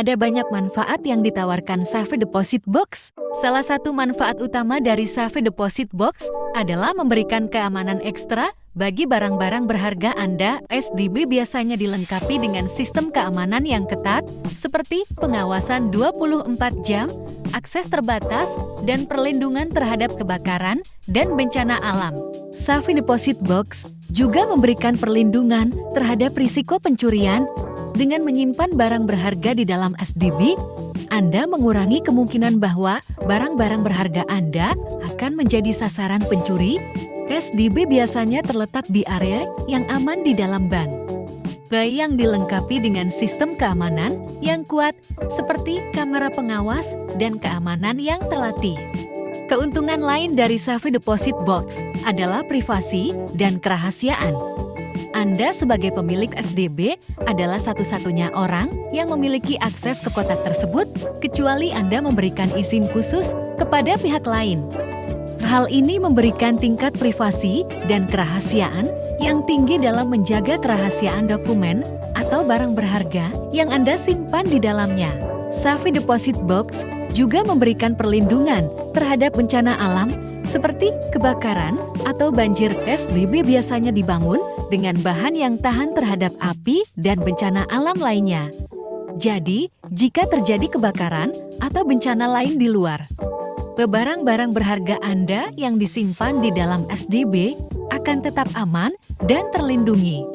Ada banyak manfaat yang ditawarkan Safe Deposit Box. Salah satu manfaat utama dari Safe Deposit Box adalah memberikan keamanan ekstra bagi barang-barang berharga Anda. SDB biasanya dilengkapi dengan sistem keamanan yang ketat, seperti pengawasan 24 jam, akses terbatas, dan perlindungan terhadap kebakaran dan bencana alam. Safe Deposit Box juga memberikan perlindungan terhadap risiko pencurian dengan menyimpan barang berharga di dalam SDB, Anda mengurangi kemungkinan bahwa barang-barang berharga Anda akan menjadi sasaran pencuri. SDB biasanya terletak di area yang aman di dalam bank. Bayi yang dilengkapi dengan sistem keamanan yang kuat seperti kamera pengawas dan keamanan yang terlatih. Keuntungan lain dari Safe Deposit Box adalah privasi dan kerahasiaan. Anda sebagai pemilik SDB adalah satu-satunya orang yang memiliki akses ke kotak tersebut kecuali Anda memberikan izin khusus kepada pihak lain. Hal ini memberikan tingkat privasi dan kerahasiaan yang tinggi dalam menjaga kerahasiaan dokumen atau barang berharga yang Anda simpan di dalamnya. Safi Deposit Box juga memberikan perlindungan terhadap bencana alam seperti kebakaran atau banjir. SDB biasanya dibangun dengan bahan yang tahan terhadap api dan bencana alam lainnya. Jadi, jika terjadi kebakaran atau bencana lain di luar, barang-barang berharga Anda yang disimpan di dalam SDB akan tetap aman dan terlindungi.